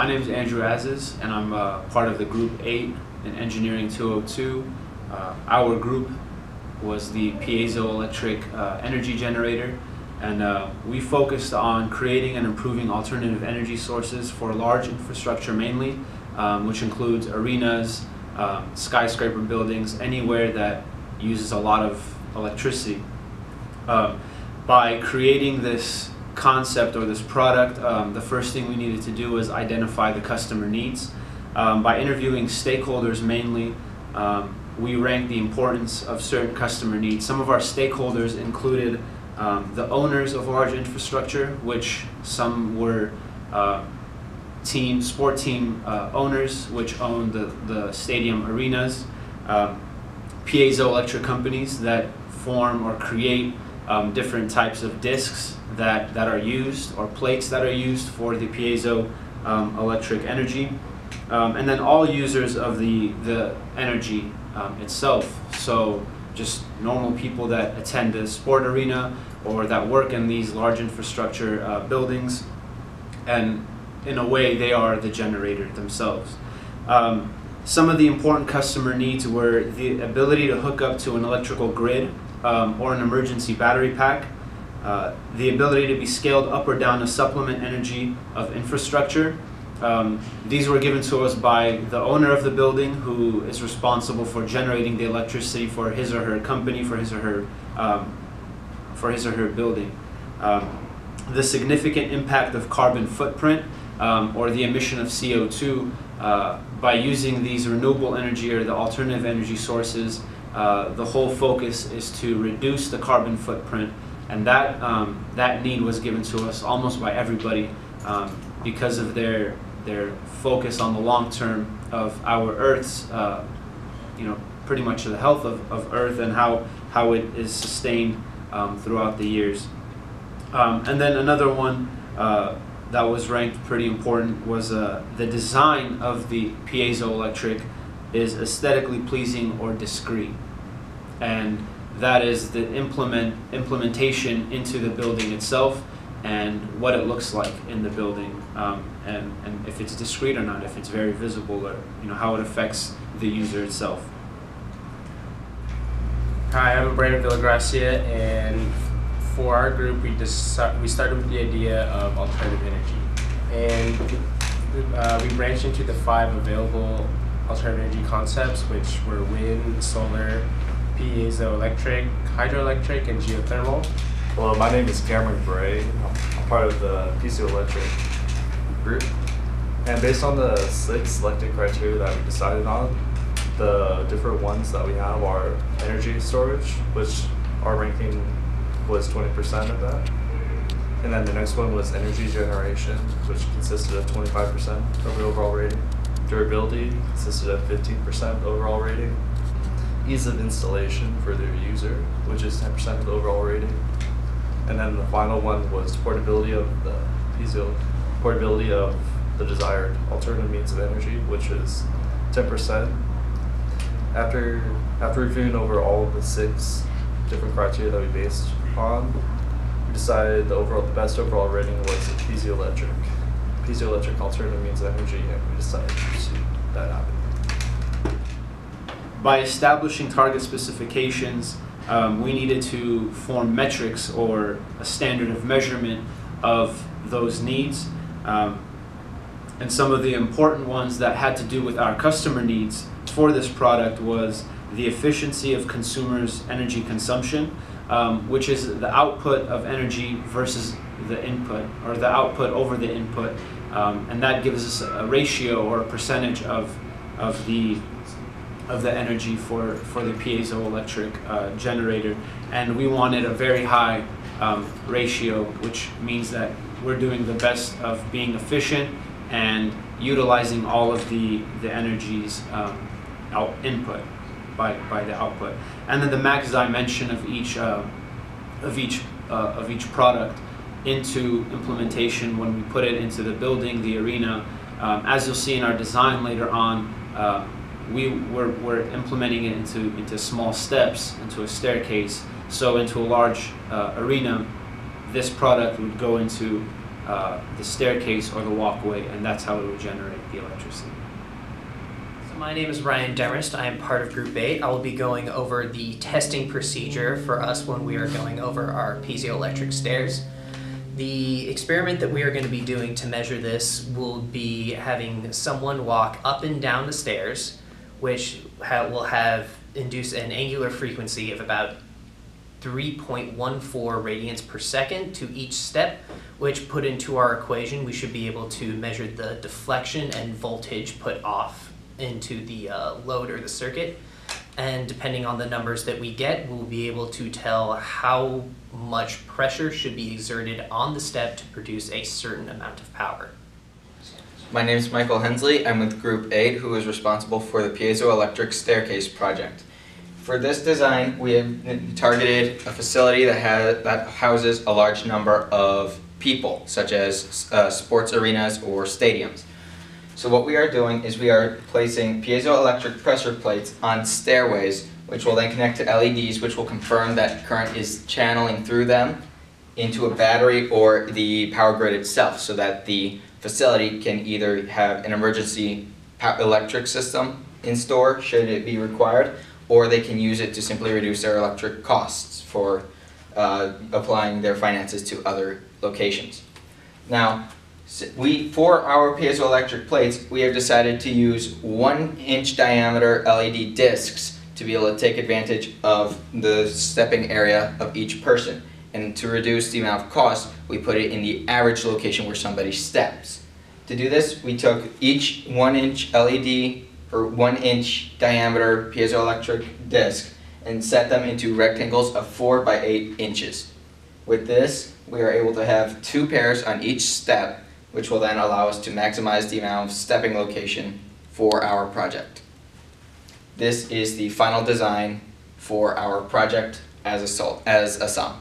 my name is Andrew Aziz, and I'm uh, part of the Group 8 in Engineering 202. Uh, our group was the piezoelectric uh, energy generator, and uh, we focused on creating and improving alternative energy sources for large infrastructure mainly, um, which includes arenas, um, skyscraper buildings, anywhere that uses a lot of electricity. Um, by creating this concept or this product, um, the first thing we needed to do was identify the customer needs. Um, by interviewing stakeholders mainly, um, we ranked the importance of certain customer needs. Some of our stakeholders included um, the owners of large infrastructure, which some were uh, team, sport team uh, owners, which own the, the stadium arenas, um, piezoelectric companies that form or create um, different types of discs that, that are used or plates that are used for the piezo um, electric energy. Um, and then all users of the, the energy um, itself. So just normal people that attend the sport arena or that work in these large infrastructure uh, buildings. And in a way, they are the generator themselves. Um, some of the important customer needs were the ability to hook up to an electrical grid um, or an emergency battery pack, uh, the ability to be scaled up or down to supplement energy of infrastructure. Um, these were given to us by the owner of the building who is responsible for generating the electricity for his or her company, for his or her, um, for his or her building. Um, the significant impact of carbon footprint um, or the emission of CO2 uh, by using these renewable energy or the alternative energy sources uh, the whole focus is to reduce the carbon footprint, and that um, that need was given to us almost by everybody um, because of their their focus on the long term of our Earth's, uh, you know, pretty much the health of, of Earth and how how it is sustained um, throughout the years. Um, and then another one. Uh, that was ranked pretty important was uh, the design of the piezoelectric is aesthetically pleasing or discreet. And that is the implement implementation into the building itself and what it looks like in the building um, and, and if it's discreet or not, if it's very visible or you know how it affects the user itself. Hi, I'm Brandon Villagracia and for our group we, we started with the idea of alternative energy and uh, we branched into the five available alternative energy concepts, which were wind, solar, piezoelectric, hydroelectric, and geothermal. Hello, my name is Cameron Bray. I'm part of the piezoelectric group. And based on the six selected criteria that we decided on, the different ones that we have are energy storage, which our ranking was 20% of that. And then the next one was energy generation, which consisted of 25% of the overall rating. Durability consisted of 15% overall rating. Ease of installation for the user, which is 10% of the overall rating. And then the final one was portability of the piezo, portability of the desired alternative means of energy, which is 10%. After after reviewing over all of the six different criteria that we based on, we decided the overall the best overall rating was piezoelectric piezoelectric alternative means of energy, and we decided to pursue that avenue. By establishing target specifications, um, we needed to form metrics or a standard of measurement of those needs. Um, and some of the important ones that had to do with our customer needs for this product was the efficiency of consumers' energy consumption, um, which is the output of energy versus the input, or the output over the input. Um, and that gives us a ratio or a percentage of, of the of the energy for, for the piezoelectric uh, generator. And we wanted a very high um, ratio, which means that we're doing the best of being efficient and utilizing all of the, the energy's um, out input by, by the output. And then the max dimension of each, uh, of each, uh, of each product into implementation when we put it into the building, the arena. Um, as you'll see in our design later on, uh, we were, we're implementing it into, into small steps, into a staircase. So into a large uh, arena, this product would go into uh, the staircase or the walkway, and that's how it would generate the electricity. So my name is Ryan Demarest. I am part of Group 8. I will be going over the testing procedure for us when we are going over our piezoelectric stairs. The experiment that we are going to be doing to measure this will be having someone walk up and down the stairs, which ha- will have induce an angular frequency of about 3.14 radians per second to each step, which put into our equation, we should be able to measure the deflection and voltage put off into the uh, load or the circuit. And depending on the numbers that we get, we'll be able to tell how much pressure should be exerted on the step to produce a certain amount of power. My name is Michael Hensley. I'm with Group 8, who is responsible for the piezoelectric staircase project. For this design, we have targeted a facility that has that houses a large number of people, such as uh, sports arenas or stadiums. So what we are doing is we are placing piezoelectric pressure plates on stairways, which will then connect to LEDs, which will confirm that current is channeling through them into a battery or the power grid itself, so that the facility can either have an emergency electric system in store should it be required, or they can use it to simply reduce their electric costs for uh, applying their finances to other locations. Now, we for our piezoelectric plates, we have decided to use one inch diameter LED discs to be able to take advantage of the stepping area of each person. And to reduce the amount of cost, we put it in the average location where somebody steps. To do this, we took each one inch LED or one inch diameter piezoelectric disc and set them into rectangles of four by eight inches. With this, we are able to have two pairs on each step, which will then allow us to maximize the amount of stepping location for our project. This is the final design for our project as a sol- as a sum.